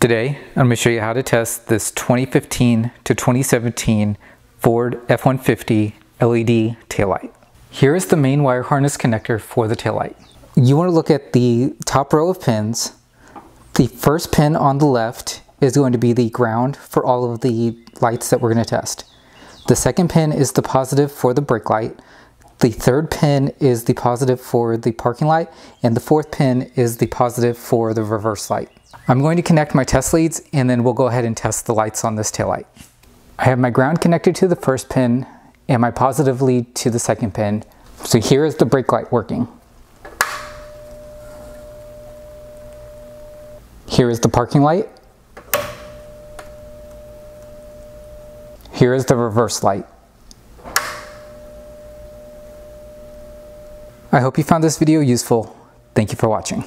Today, I'm going to show you how to test this 2015 to 2017 Ford F-150 LED taillight. Here is the main wire harness connector for the taillight. You want to look at the top row of pins. The first pin on the left is going to be the ground for all of the lights that we're going to test. The second pin is the positive for the brake light. The third pin is the positive for the parking light, and the fourth pin is the positive for the reverse light. I'm going to connect my test leads and then we'll go ahead and test the lights on this taillight. I have my ground connected to the first pin and my positive lead to the second pin. So here is the brake light working. Here is the parking light. Here is the reverse light. I hope you found this video useful. Thank you for watching.